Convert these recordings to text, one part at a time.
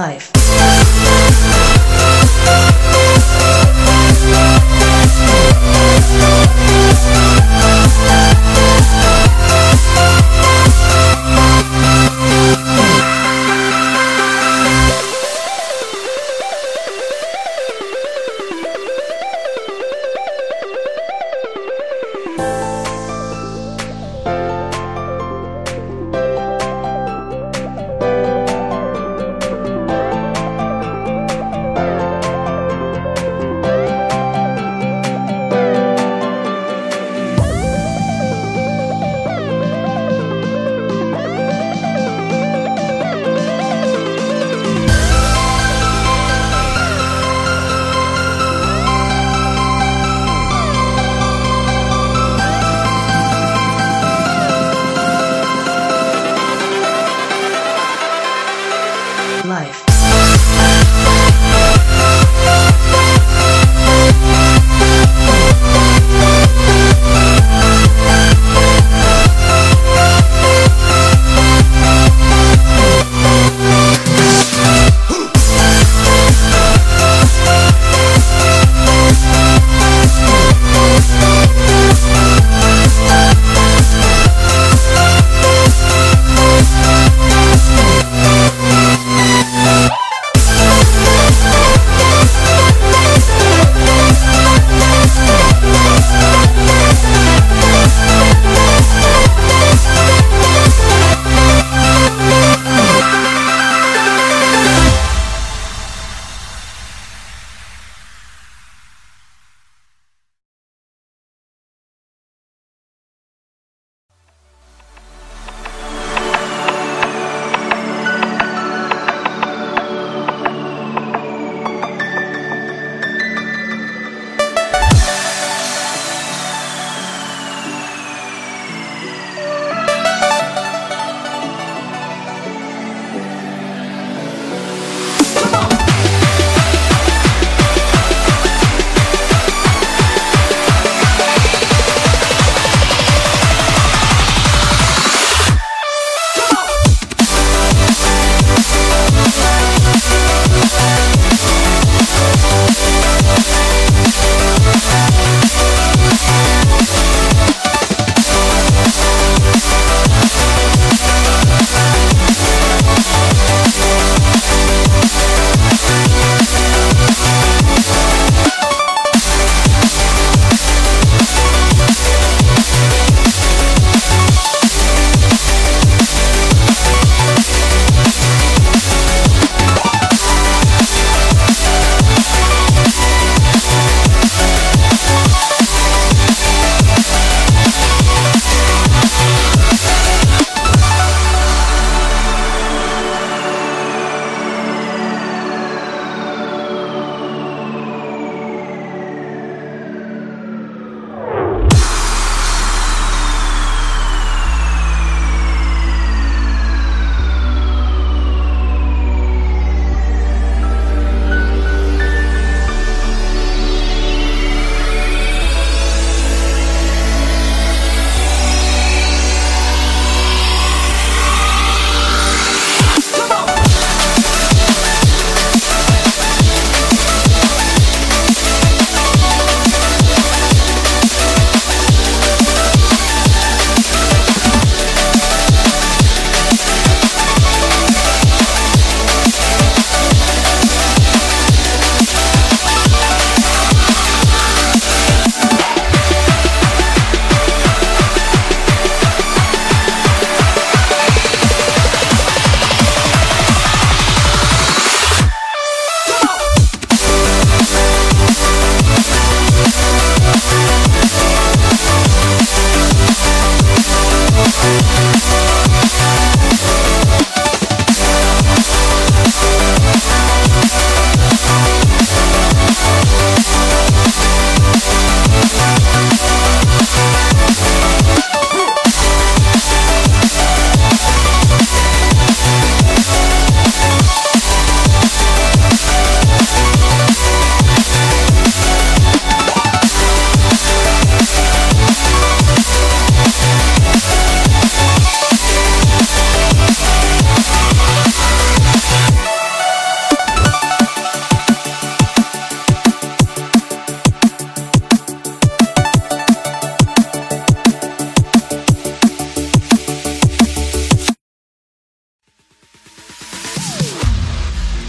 life.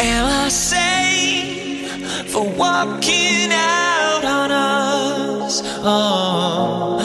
Am I safe for walking out on us? Oh.